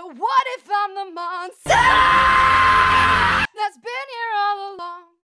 So what if I'm the mom?